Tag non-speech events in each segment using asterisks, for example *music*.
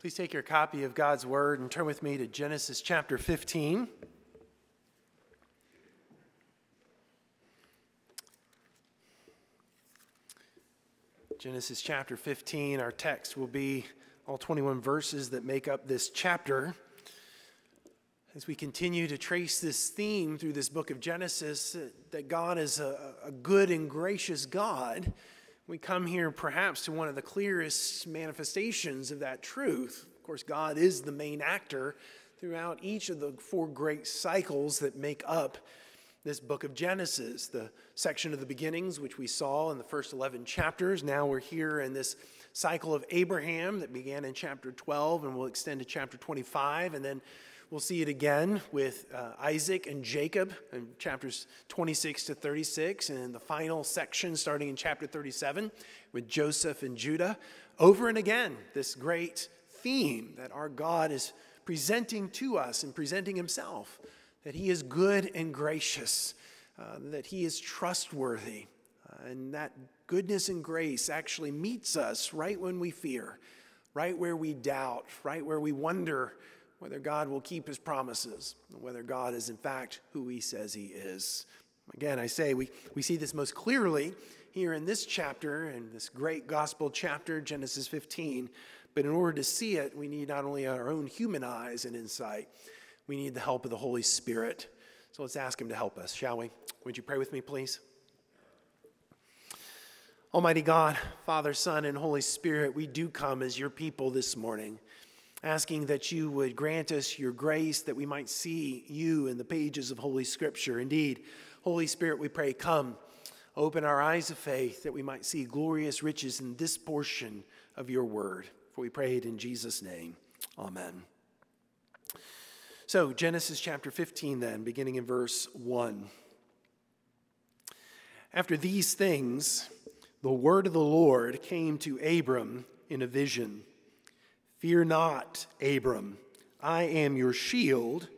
Please take your copy of God's Word and turn with me to Genesis chapter 15. Genesis chapter 15, our text will be all 21 verses that make up this chapter. As we continue to trace this theme through this book of Genesis, that God is a, a good and gracious God we come here perhaps to one of the clearest manifestations of that truth. Of course, God is the main actor throughout each of the four great cycles that make up this book of Genesis. The section of the beginnings, which we saw in the first 11 chapters. Now we're here in this cycle of Abraham that began in chapter 12 and will extend to chapter 25. And then We'll see it again with uh, Isaac and Jacob in chapters 26 to 36, and in the final section, starting in chapter 37, with Joseph and Judah. Over and again, this great theme that our God is presenting to us and presenting Himself that He is good and gracious, uh, that He is trustworthy, uh, and that goodness and grace actually meets us right when we fear, right where we doubt, right where we wonder whether God will keep his promises, whether God is in fact who he says he is. Again, I say we, we see this most clearly here in this chapter, in this great gospel chapter, Genesis 15. But in order to see it, we need not only our own human eyes and insight, we need the help of the Holy Spirit. So let's ask him to help us, shall we? Would you pray with me, please? Almighty God, Father, Son, and Holy Spirit, we do come as your people this morning asking that you would grant us your grace that we might see you in the pages of Holy Scripture. Indeed, Holy Spirit, we pray, come, open our eyes of faith that we might see glorious riches in this portion of your word. For we pray it in Jesus' name. Amen. So, Genesis chapter 15, then, beginning in verse 1. After these things, the word of the Lord came to Abram in a vision. Fear not, Abram, I am your shield.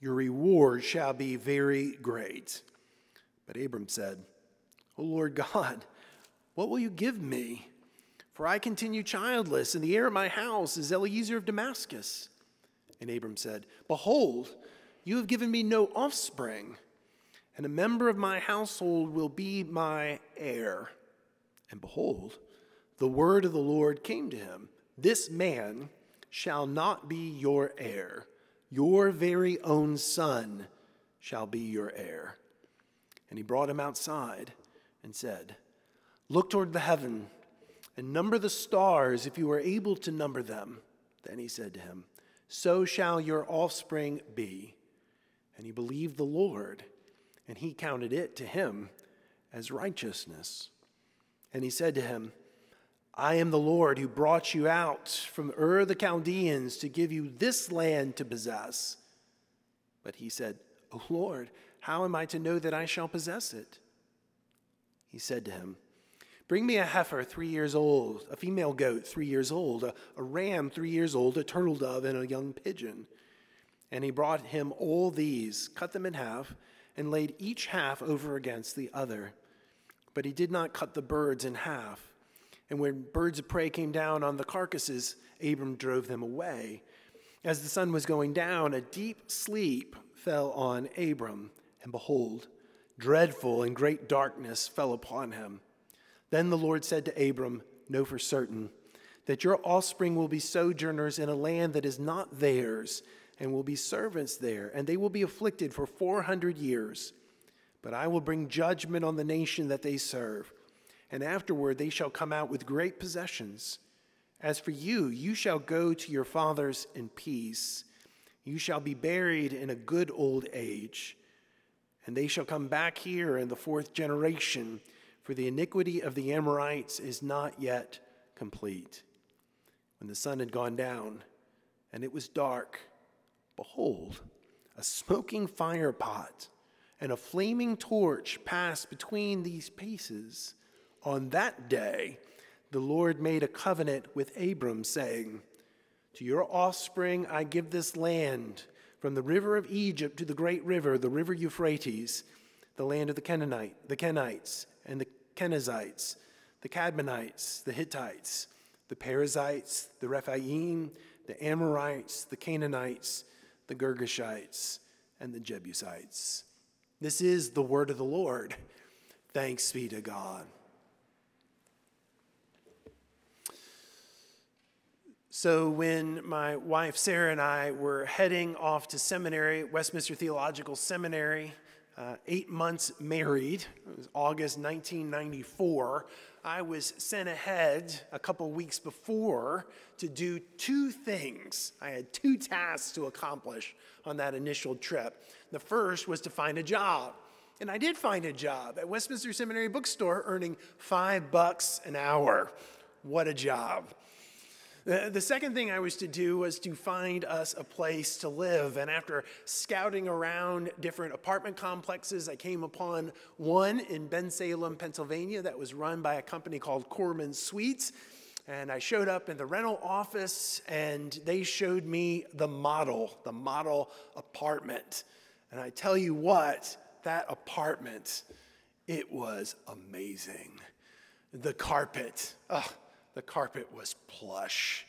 Your reward shall be very great. But Abram said, O Lord God, what will you give me? For I continue childless, and the heir of my house is Eliezer of Damascus. And Abram said, Behold, you have given me no offspring, and a member of my household will be my heir. And behold, the word of the Lord came to him this man shall not be your heir. Your very own son shall be your heir. And he brought him outside and said, Look toward the heaven and number the stars if you are able to number them. Then he said to him, So shall your offspring be. And he believed the Lord, and he counted it to him as righteousness. And he said to him, I am the Lord who brought you out from Ur the Chaldeans to give you this land to possess. But he said, O Lord, how am I to know that I shall possess it? He said to him, Bring me a heifer three years old, a female goat three years old, a, a ram three years old, a turtle dove, and a young pigeon. And he brought him all these, cut them in half, and laid each half over against the other. But he did not cut the birds in half. And when birds of prey came down on the carcasses, Abram drove them away. As the sun was going down, a deep sleep fell on Abram, and behold, dreadful and great darkness fell upon him. Then the Lord said to Abram, Know for certain that your offspring will be sojourners in a land that is not theirs, and will be servants there, and they will be afflicted for 400 years. But I will bring judgment on the nation that they serve and afterward they shall come out with great possessions. As for you, you shall go to your fathers in peace. You shall be buried in a good old age. And they shall come back here in the fourth generation, for the iniquity of the Amorites is not yet complete. When the sun had gone down, and it was dark, behold, a smoking fire pot and a flaming torch passed between these pieces. On that day, the Lord made a covenant with Abram, saying, To your offspring I give this land, from the river of Egypt to the great river, the river Euphrates, the land of the Canaanite, the Kenites, and the Kenizzites, the Kadmonites, the Hittites, the Perizzites, the Rephaim, the Amorites, the Canaanites, the Girgashites, and the Jebusites. This is the word of the Lord. Thanks be to God. So, when my wife Sarah and I were heading off to seminary, Westminster Theological Seminary, uh, eight months married, it was August 1994, I was sent ahead a couple weeks before to do two things. I had two tasks to accomplish on that initial trip. The first was to find a job. And I did find a job at Westminster Seminary Bookstore earning five bucks an hour. What a job. The, second thing I was to do was to find us a place to live. And after scouting around different apartment complexes, I came upon one in Bensalem, Pennsylvania, that was run by a company called Korman Suites. And I showed up in the rental office, and they showed me the model, the model apartment. And I tell you what, that apartment, it was amazing. The carpet, oh, the carpet was plush.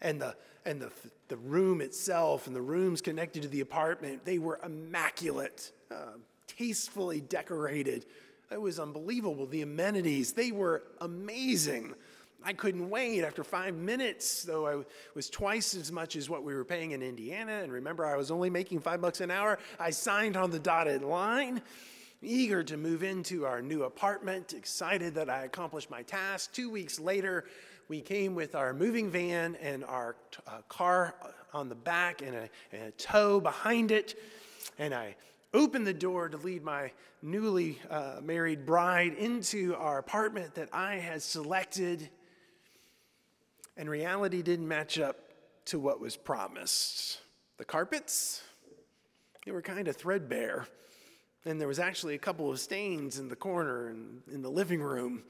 And the, and the, the room itself and the rooms connected to the apartment, they were immaculate, uh, tastefully decorated. It was unbelievable. The amenities, they were amazing. I couldn't wait after five minutes, though I was twice as much as what we were paying in Indiana. And remember, I was only making five bucks an hour. I signed on the dotted line eager to move into our new apartment, excited that I accomplished my task. Two weeks later, we came with our moving van and our uh, car on the back and a, and a tow behind it. And I opened the door to lead my newly uh, married bride into our apartment that I had selected. And reality didn't match up to what was promised. The carpets, they were kind of threadbare. And there was actually a couple of stains in the corner and in the living room.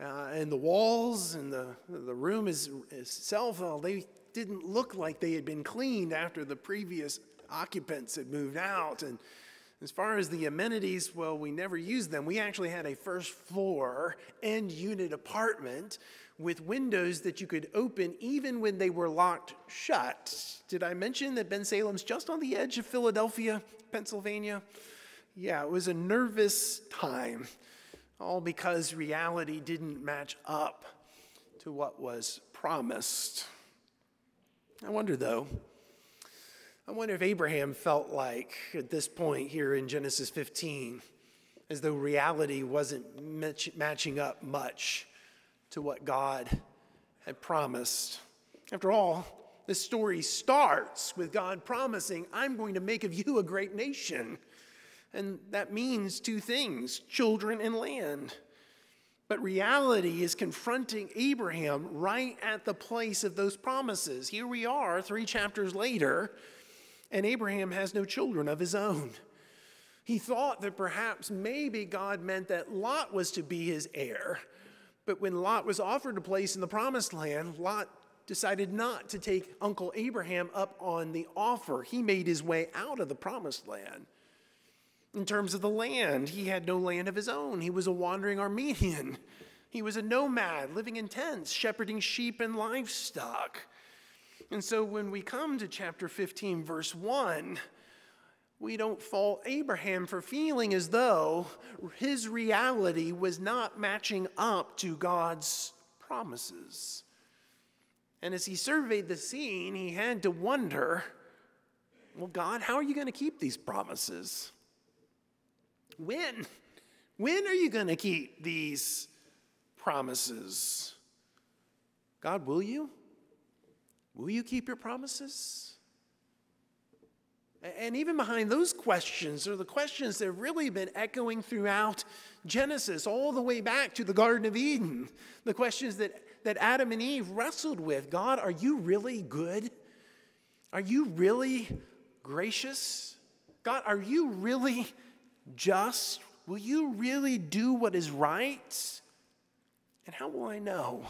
Uh, and the walls and the, the room is, itself, well, they didn't look like they had been cleaned after the previous occupants had moved out. And as far as the amenities, well, we never used them. We actually had a first floor end unit apartment with windows that you could open even when they were locked shut. Did I mention that Bensalem's just on the edge of Philadelphia, Pennsylvania? Yeah, it was a nervous time, all because reality didn't match up to what was promised. I wonder, though, I wonder if Abraham felt like at this point here in Genesis 15, as though reality wasn't match, matching up much to what God had promised. After all, this story starts with God promising, I'm going to make of you a great nation. And that means two things children and land. But reality is confronting Abraham right at the place of those promises. Here we are, three chapters later, and Abraham has no children of his own. He thought that perhaps maybe God meant that Lot was to be his heir. But when Lot was offered a place in the promised land, Lot decided not to take Uncle Abraham up on the offer. He made his way out of the promised land. In terms of the land, he had no land of his own. He was a wandering Aramean. *laughs* He was a nomad living in tents, shepherding sheep and livestock. And so when we come to chapter 15, verse 1, we don't fault Abraham for feeling as though his reality was not matching up to God's promises. And as he surveyed the scene, he had to wonder well, God, how are you going to keep these promises? When? When are you going to keep these promises? God, will you? Will you keep your promises? And even behind those questions are the questions that have really been echoing throughout Genesis, all the way back to the Garden of Eden. The questions that, that Adam and Eve wrestled with God, are you really good? Are you really gracious? God, are you really just? Will you really do what is right? And how will I know?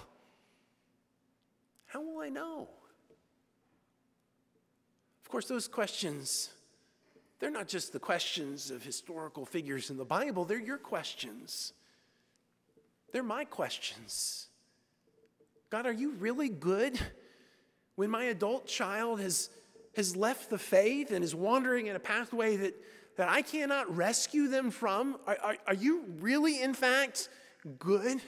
How will I know? Of course, those questions, they're not just the questions of historical figures in the Bible, they're your questions. They're my questions. God, are you really good? When my adult child has, has left the faith and is wandering in a pathway that, that I cannot rescue them from, are, are, are you really, in fact, good?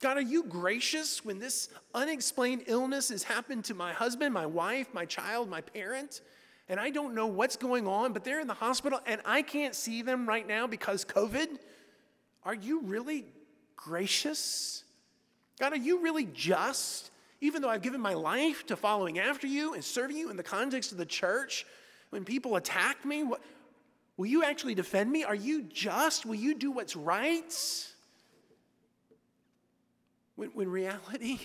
God, are you gracious when this unexplained illness has happened to my husband, my wife, my child, my parent? And I don't know what's going on, but they're in the hospital and I can't see them right now because COVID? Are you really gracious? God, are you really just? Even though I've given my life to following after you and serving you in the context of the church, when people attack me, what, will you actually defend me? Are you just? Will you do what's right? When, when reality,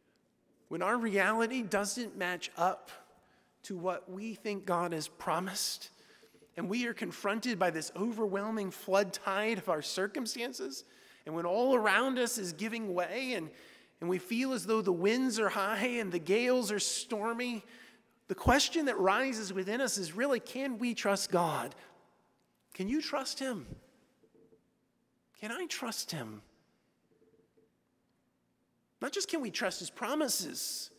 *laughs* when our reality doesn't match up to what we think God has promised, and we are confronted by this overwhelming flood tide of our circumstances, and when all around us is giving way and, and we feel as though the winds are high and the gales are stormy, the question that rises within us is really can we trust God? Can you trust Him? Can I trust Him? Not just can we trust His promises,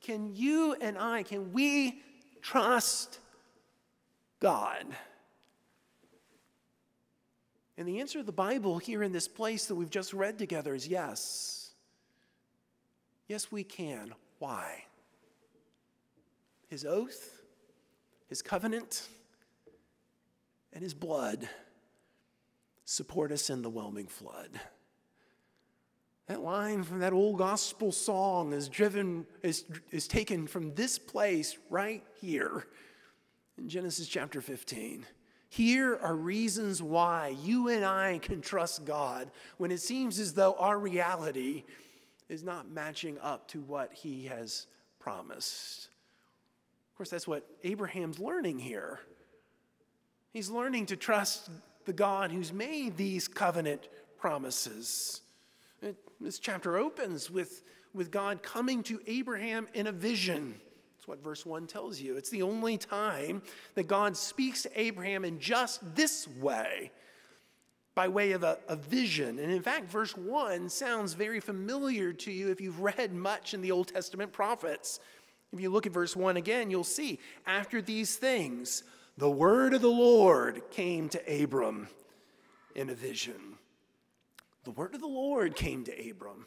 can you and I, can we trust God? And the answer of the Bible here in this place that we've just read together is yes. Yes, we can. Why? His oath, his covenant, and his blood support us in the whelming flood. That line from that old gospel song is driven, is, is taken from this place right here in Genesis chapter 15. Here are reasons why you and I can trust God when it seems as though our reality is not matching up to what He has promised. Of course, that's what Abraham's learning here. He's learning to trust the God who's made these covenant promises. This chapter opens with, with God coming to Abraham in a vision That's what verse 1 tells you. It's the only time that God speaks to Abraham in just this way, by way of a, a, vision. And in fact, verse 1 sounds very familiar to you if you've read much in the Old Testament prophets. If you look at verse 1 again, you'll see after these things, the word of the Lord came to Abram in a vision. The word of the Lord came to Abram.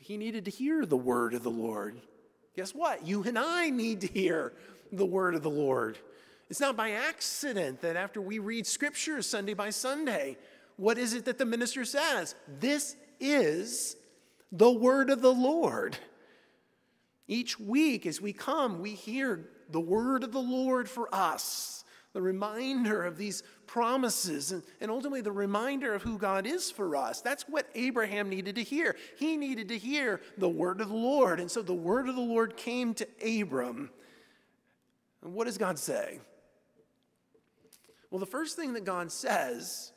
He needed to hear the word of the Lord. Guess what? You and I need to hear the word of the Lord. It's not by accident that after we read scripture Sunday by Sunday, what is it that the minister says? This is the word of the Lord. Each week as we come, we hear the word of the Lord for us the reminder of these promises, and, and ultimately the reminder of who God is for us. That's what Abraham needed to hear. He needed to hear the word of the Lord. And so the word of the Lord came to Abram. And what does God say? Well, the first thing that God says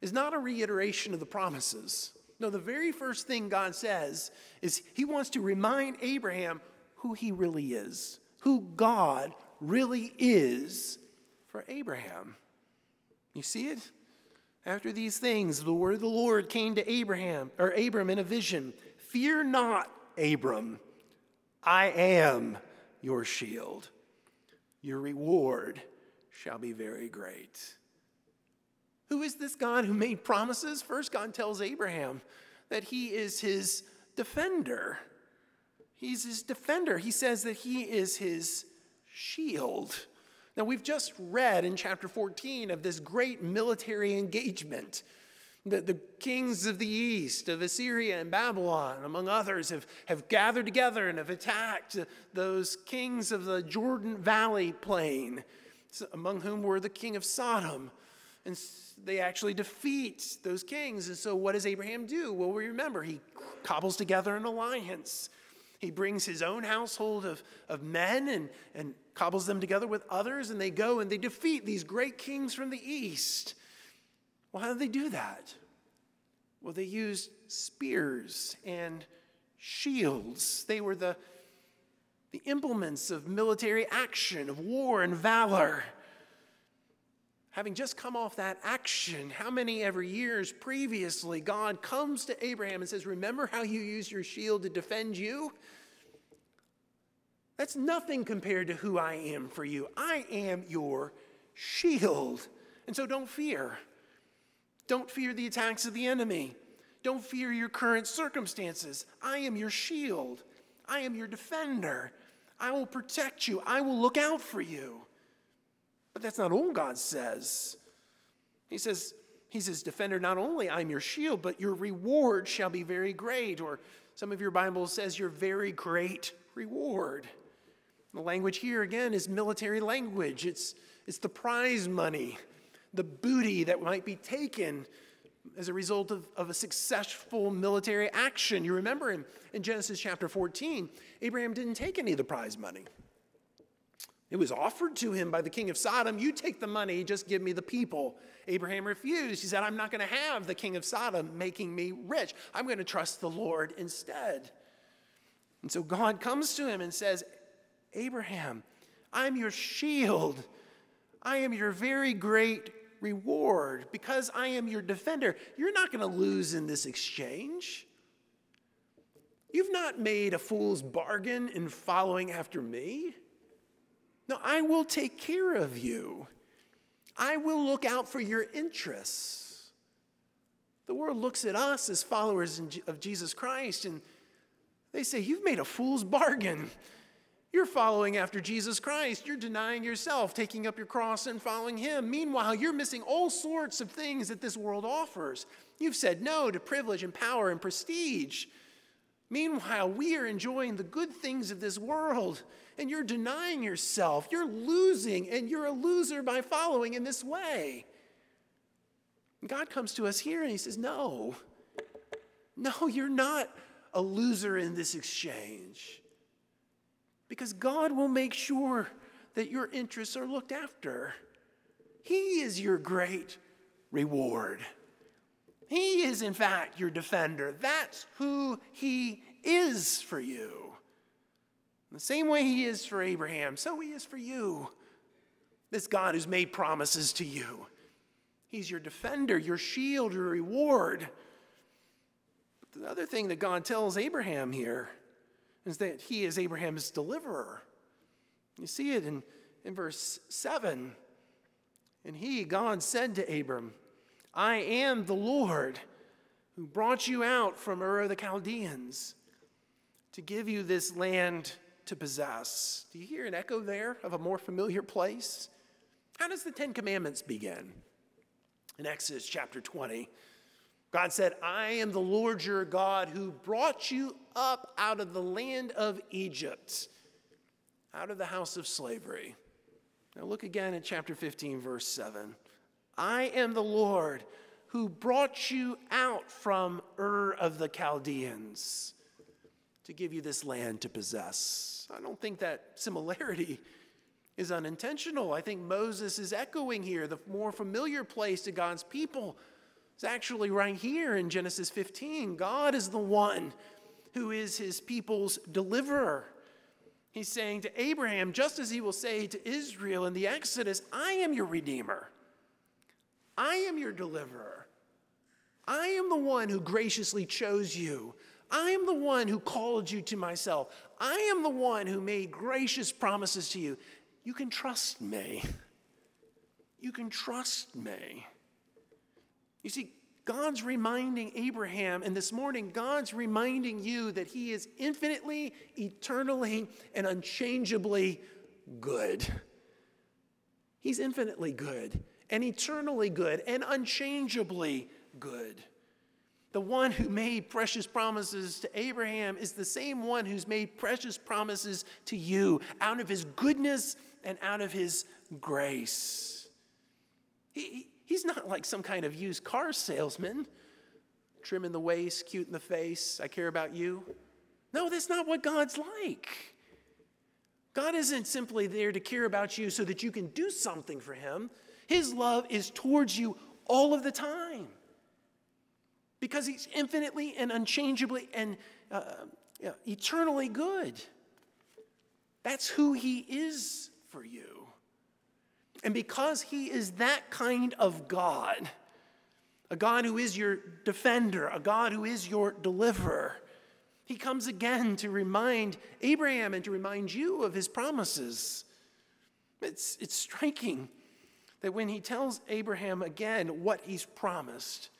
is not a reiteration of the promises. No, the very first thing God says is He wants to remind Abraham who He really is, who God really is for Abraham. You see it? After these things, the word of the Lord came to Abraham, or Abram in a vision. Fear not, Abram. I am your shield. Your reward shall be very great. Who is this God who made promises? First, God tells Abraham that he is his defender. He's his defender. He says that he is his shield. Now, we've just read in chapter 14 of this great military engagement. that the kings of the east, of Assyria and Babylon, among others, have, have gathered together and have attacked those kings of the Jordan Valley plain, among whom were the king of Sodom. And they actually defeat those kings. And so, what does Abraham do? Well, we remember he cobbles together an alliance. He brings his own household of, of men and, and cobbles them together with others, and they go and they defeat these great kings from the east. Well, how did they do that? Well, they used spears and shields. They were the, the implements of military action, of war and valor. Having just come off that action, how many ever years previously God comes to Abraham and says, Remember how you used your shield to defend you? That's nothing compared to who I am for you. I am your shield. And so don't fear. Don't fear the attacks of the enemy. Don't fear your current circumstances. I am your shield. I am your defender. I will protect you. I will look out for you. But that's not all God says. He says, He's his defender. Not only I'm your shield, but your reward shall be very great. Or some of your Bibles says your very great reward. The language here again is military language. It's, it's the prize money, the booty that might be taken as a result of, of a successful military action. You remember in, in Genesis chapter 14, Abraham didn't take any of the prize money. It was offered to him by the king of Sodom. You take the money, just give me the people. Abraham refused. He said, I'm not going to have the king of Sodom making me rich. I'm going to trust the Lord instead. And so God comes to him and says, Abraham, I'm your shield. I am your very great reward. Because I am your defender, you're not going to lose in this exchange. You've not made a fool's bargain in following after me. No, I will take care of you. I will look out for your interests. The world looks at us as followers of Jesus Christ and they say, You've made a fool's bargain. You're following after Jesus Christ. You're denying yourself, taking up your cross and following Him. Meanwhile, you're missing all sorts of things that this world offers. You've said no to privilege and power and prestige. Meanwhile, we are enjoying the good things of this world, and you're denying yourself. You're losing, and you're a loser by following in this way. God comes to us here and He says, No, no, you're not a loser in this exchange. Because God will make sure that your interests are looked after. He is your great reward. He is, in fact, your defender. That's who He is for you. The same way He is for Abraham, so He is for you. This God who's made promises to you. He's your defender, your shield, your reward. But the other thing that God tells Abraham here is that He is Abraham's deliverer. You see it in, in verse 7. And He, God, said to Abram, I am the Lord who brought you out from Ur of the Chaldeans to give you this land to possess. Do you hear an echo there of a more familiar place? How does the Ten Commandments begin? In Exodus chapter 20, God said, I am the Lord your God who brought you up out of the land of Egypt, out of the house of slavery. Now look again at chapter 15, verse 7. I am the Lord who brought you out from Ur of the Chaldeans to give you this land to possess. I don't think that similarity is unintentional. I think Moses is echoing here the more familiar place to God's people. is actually right here in Genesis 15. God is the one who is his people's deliverer. He's saying to Abraham, just as he will say to Israel in the Exodus, I am your redeemer. I am your deliverer. I am the one who graciously chose you. I am the one who called you to myself. I am the one who made gracious promises to you. You can trust me. You can trust me. You see, God's reminding Abraham, and this morning, God's reminding you that He is infinitely, eternally, and unchangeably good. He's infinitely good and eternally good and unchangeably good. The one who made precious promises to Abraham is the same one who's made precious promises to you out of his goodness and out of his grace. He, he's not like some kind of used car salesman, trim in the waist, cute in the face, I care about you. No, that's not what God's like. God isn't simply there to care about you so that you can do something for him. His love is towards you all of the time because he's infinitely and unchangeably and uh, eternally good. That's who he is for you. And because he is that kind of God, a God who is your defender, a God who is your deliverer, He comes again to remind Abraham and to remind you of his promises. It's, it's striking that when he tells Abraham again what he's promised,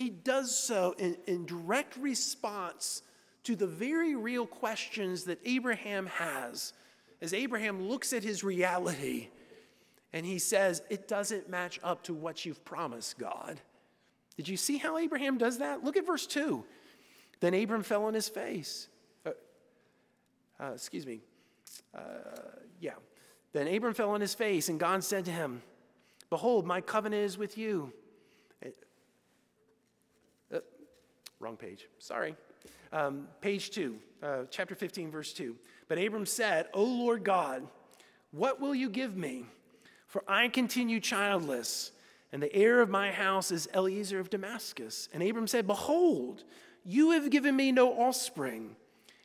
he does so in, in direct response to the very real questions that Abraham has as Abraham looks at his reality and he says, It doesn't match up to what you've promised, God. Did you see how Abraham does that? Look at verse 2. Then Abram fell on his face. Uh, uh, excuse me. Uh, yeah. Then Abram fell on his face, and God said to him, Behold, my covenant is with you. Uh, wrong page. Sorry. Um, page 2, uh, chapter 15, verse 2. But Abram said, O Lord God, what will you give me? For I continue childless, and the heir of my house is Eliezer of Damascus. And Abram said, Behold, you have given me no offspring,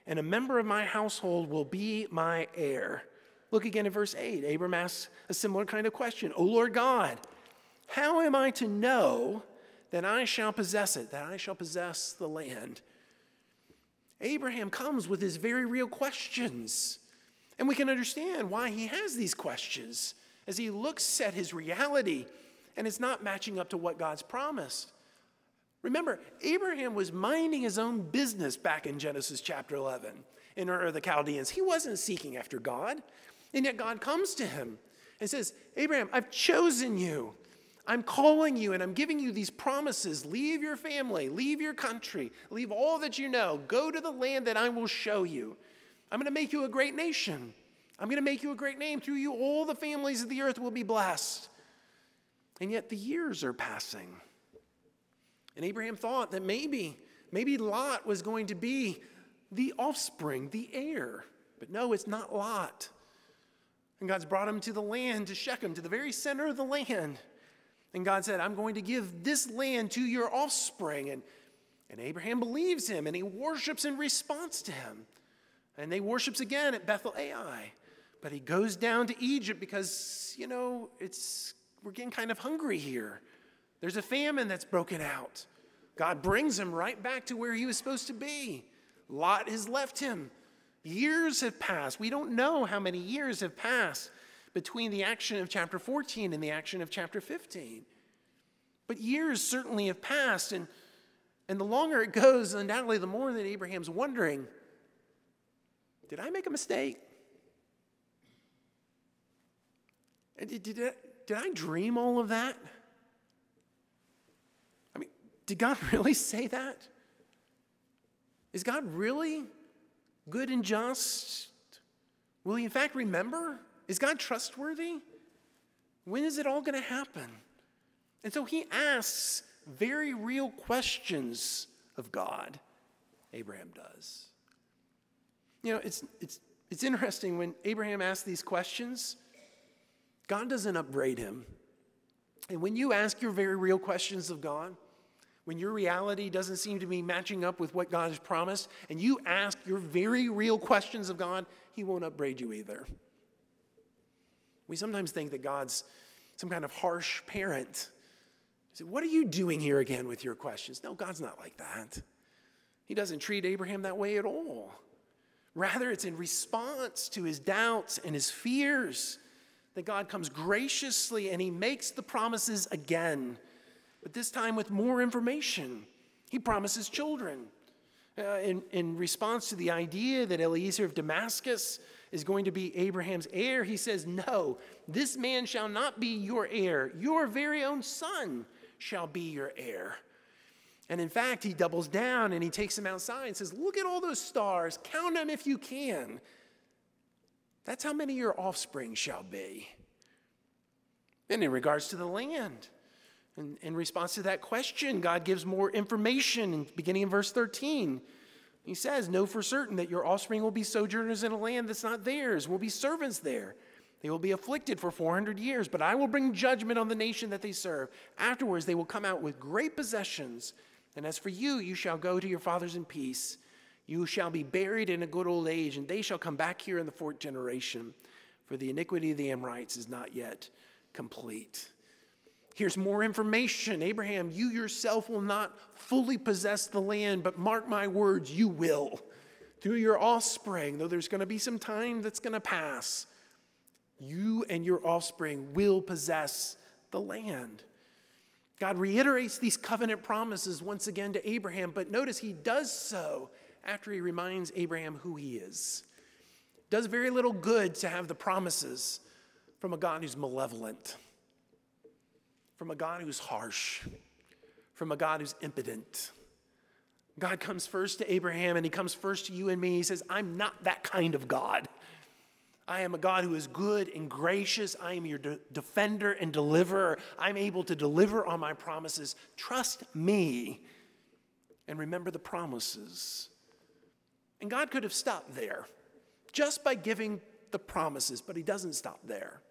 and a member of my household will be my heir. Look again at verse 8. Abram asks a similar kind of question O Lord God, how am I to know that I shall possess it, that I shall possess the land? Abraham comes with his very real questions. And we can understand why he has these questions as he looks at his reality and it's not matching up to what God's promised. Remember, Abraham was minding his own business back in Genesis chapter 11 in Ur of the Chaldeans. He wasn't seeking after God. And yet God comes to him and says, Abraham, I've chosen you. I'm calling you and I'm giving you these promises. Leave your family, leave your country, leave all that you know. Go to the land that I will show you. I'm going to make you a great nation. I'm going to make you a great name. Through you, all the families of the earth will be blessed. And yet the years are passing. And Abraham thought that maybe, maybe Lot was going to be the offspring, the heir. But no, it's not Lot. And God's brought him to the land, to Shechem, to the very center of the land. And God said, I'm going to give this land to your offspring. And, and Abraham believes him and he worships in response to him. And they worships again at Bethel Ai. But he goes down to Egypt because, you know, it's we're getting kind of hungry here. There's a famine that's broken out. God brings him right back to where he was supposed to be. Lot has left him. Years have passed. We don't know how many years have passed between the action of chapter 14 and the action of chapter 15. But years certainly have passed, and, and the longer it goes, undoubtedly, the more that Abraham's wondering did I make a mistake? Did, did, did I dream all of that? I mean, did God *laughs* really say that? Is God really good and just? Will he, in fact, remember? Is God trustworthy? When is it all going to happen? And so he asks very real questions of God. Abraham does. You know, it's, it's, it's interesting when Abraham asks these questions, God doesn't upbraid him. And when you ask your very real questions of God, when your reality doesn't seem to be matching up with what God has promised, and you ask your very real questions of God, He won't upbraid you either. We sometimes think that God's some kind of harsh parent. Say, what are you doing here again with your questions? No, God's not like that. He doesn't treat Abraham that way at all. Rather, it's in response to his doubts and his fears that God comes graciously and he makes the promises again, but this time with more information. He promises children. Uh, in, in response to the idea that Eliezer of Damascus is going to be Abraham's heir, he says, No, this man shall not be your heir. Your very own son shall be your heir. And in fact, he doubles down and he takes him outside and says, Look at all those stars, count them if you can. That's how many your offspring shall be. And in regards to the land, in, in response to that question, God gives more information beginning in verse 13. He says, Know for certain that your offspring will be sojourners in a land that's not theirs, will be servants there. They will be afflicted for 400 years, but I will bring judgment on the nation that they serve. Afterwards, they will come out with great possessions. And as for you, you shall go to your fathers in peace. You shall be buried in a good old age, and they shall come back here in the fourth generation. For the iniquity of the Amorites is not yet complete. Here's more information. Abraham, you yourself will not fully possess the land, but mark my words, you will. through your offspring, though there's going to be some time that's going to pass, you and your offspring will possess the land. God reiterates these covenant promises once again to Abraham, but notice he does so after he reminds Abraham who he is. Does very little good to have the promises from a God who's malevolent, from a God who's harsh, from a God who's impotent. God comes first to Abraham and he comes first to you and me. He says, I'm not that kind of God. I am a God who is good and gracious. I am your de- defender and deliverer. I'm able to deliver on my promises. Trust me and remember the promises. And God could have stopped there just by giving the promises, but He doesn't stop there.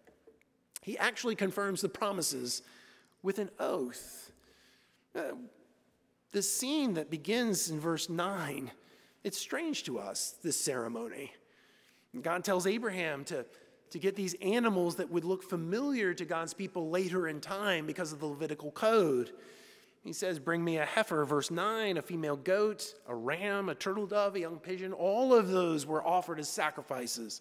He actually confirms the promises with an oath. Uh, the scene that begins in verse 9, it's strange to us, this ceremony. God tells Abraham to, to get these animals that would look familiar to God's people later in time because of the Levitical code. He says, Bring me a heifer, verse 9, a female goat, a ram, a turtle dove, a young pigeon. All of those were offered as sacrifices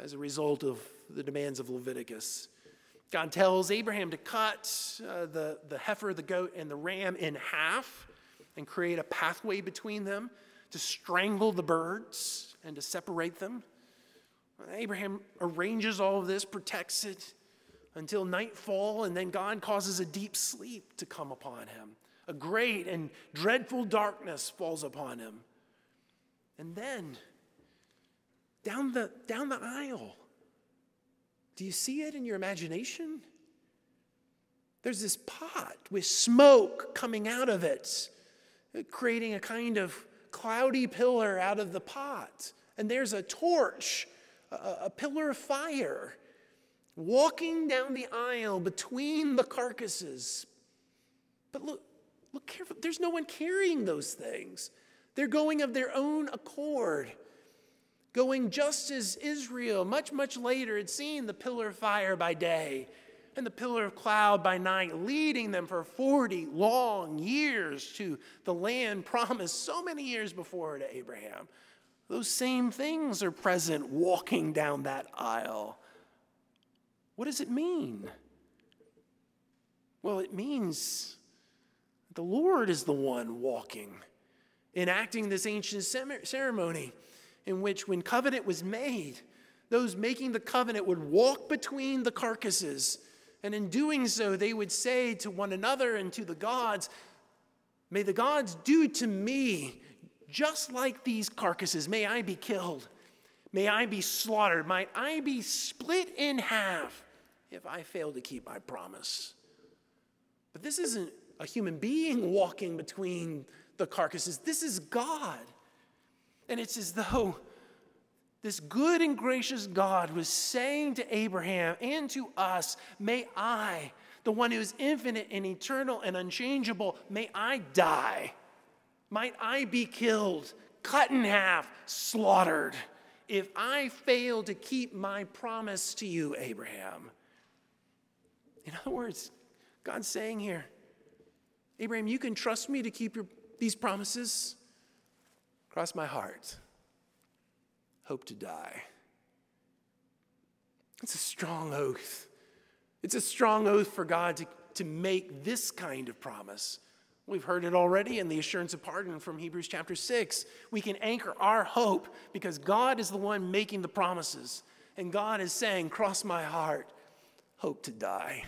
as a result of the demands of Leviticus. God tells Abraham to cut uh, the, the heifer, the goat, and the ram in half and create a pathway between them to strangle the birds and to separate them. Abraham arranges all of this, protects it until nightfall, and then God causes a deep sleep to come upon him. A great and dreadful darkness falls upon him. And then, down the, down the aisle, do you see it in your imagination? There's this pot with smoke coming out of it, creating a kind of cloudy pillar out of the pot. And there's a torch a, a pillar of fire walking down the aisle between the carcasses. But look, look careful. There's no one carrying those things. They're going of their own accord, going just as Israel, much, much later, had seen the pillar of fire by day and the pillar of cloud by night, leading them for 40 long years to the land *laughs* promised so many years before to Abraham. Those same things are present walking down that aisle. What does it mean? Well, it means the Lord is the one walking, enacting this ancient ceremony in which, when covenant was made, those making the covenant would walk between the carcasses. And in doing so, they would say to one another and to the gods, May the gods do to me just like these carcasses, may I be killed. May I be slaughtered. Might I be split in half if I fail to keep my promise. But this isn't a human being walking between the carcasses, this is God. And it's as though this good and gracious God was saying to Abraham and to us, May I, the one who is infinite and eternal and unchangeable, may I die might I be killed, cut in half, slaughtered, if I fail to keep my promise to you, Abraham. In other words, God's saying here, Abraham, you can trust me to keep your, these promises. Cross my heart. Hope to die. It's a strong oath. It's a strong oath for God to, to make this kind of promise. We've heard it already in the assurance of pardon from Hebrews chapter 6. We can anchor our hope because God is the one making the promises. And God is saying, Cross my heart, hope to die.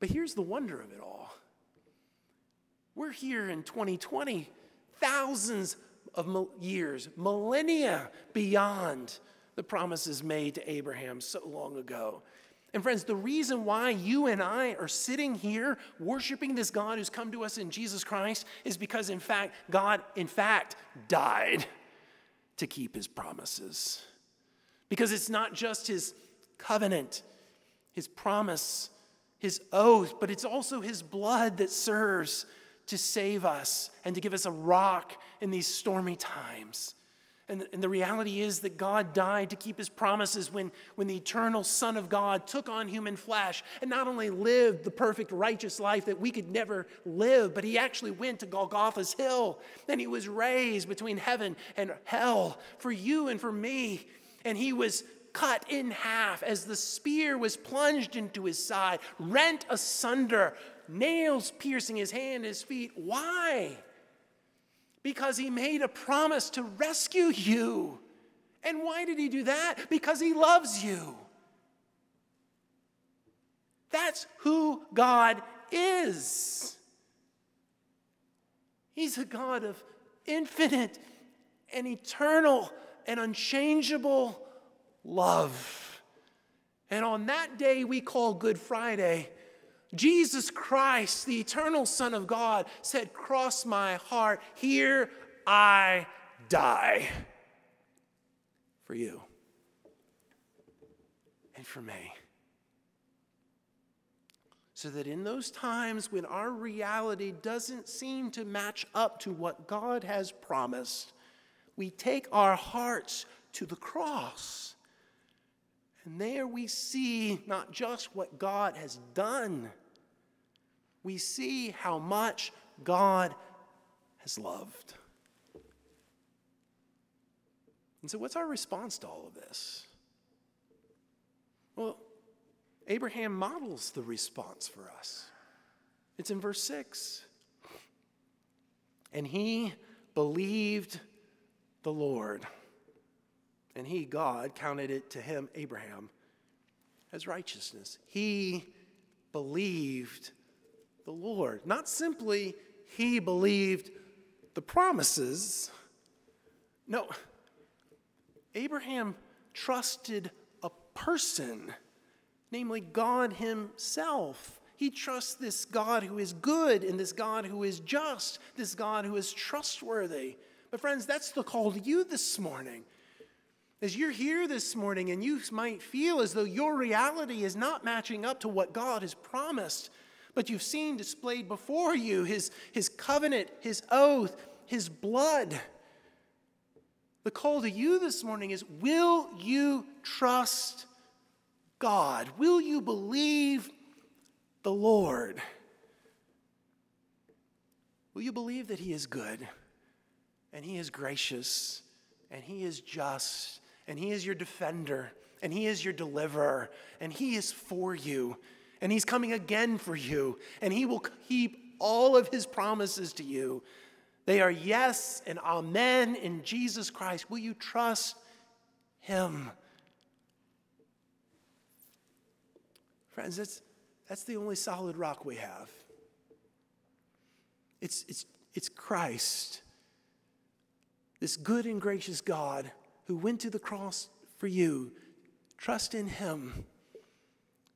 But here's the wonder of it all we're here in 2020, thousands of years, millennia beyond the promises made to Abraham so long ago. And friends, the reason why you and I are sitting here worshiping this God who's come to us in Jesus Christ is because, in fact, God, in fact, died to keep his promises. Because it's not just his covenant, his promise, his oath, but it's also his blood that serves to save us and to give us a rock in these stormy times. And, and the reality is that God died to keep his promises when, when the eternal Son of God took on human flesh and not only lived the perfect righteous life that we could never live, but he actually went to Golgotha's hill and he was raised between heaven and hell for you and for me. And he was cut in half as the spear was plunged into his side, rent asunder, nails piercing his hand and his feet. Why? Because he made a promise to rescue you. And why did he do that? Because he loves you. That's who God is. He's a God of infinite and eternal and unchangeable love. And on that day we call Good Friday, Jesus Christ, the eternal Son of God, said, Cross my heart, here I die for you and for me. So that in those times when our reality doesn't seem to match up to what God has promised, we take our hearts to the cross and there we see not just what God has done, we see how much God has loved. And so, what's our response to all of this? Well, Abraham models the response for us. It's in verse 6. And he believed the Lord and he, God, counted it to him, Abraham, as righteousness. He believed the Lord. Not simply he believed the promises. No, Abraham trusted a person, namely God Himself. He trusts this God who is good and this God who is just, this God who is trustworthy. But, friends, that's the call to you this morning. As you're here this morning and you might feel as though your reality is not matching up to what God has promised, but you've seen displayed before you his, his covenant, his oath, his blood. The call to you this morning is will you trust God? Will you believe the Lord? Will you believe that He is good and He is gracious and He is just and He is your defender, and He is your deliverer, and He is for you, and He's coming again for you, and He will keep all of His promises to you. They are yes and amen in Jesus Christ. Will you trust Him? Friends, that's, that's the only solid rock we have. It's, it's, it's Christ, this good and gracious God who went to the cross for you, trust in him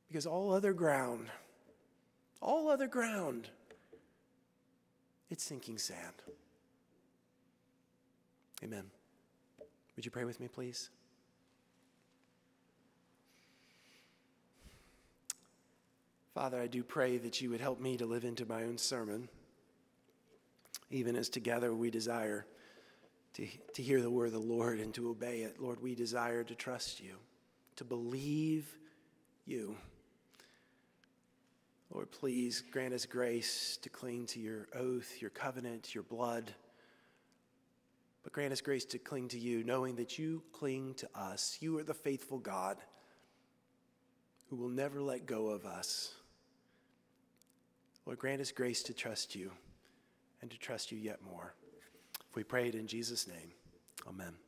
because all other ground, all other ground, it's sinking sand. Amen. Would you pray with me, please? Father, I do pray that you would help me to live into my own sermon, even as together we desire to, to hear the word of the Lord and to obey it. Lord, we desire to trust you, to believe you. Lord, please grant us grace to cling to your oath, your covenant, your blood. But grant us grace to cling to you, knowing that you cling to us. You are the faithful God who will never let go of us. Lord, grant us grace to trust you and to trust you yet more. We pray it in Jesus' name. Amen.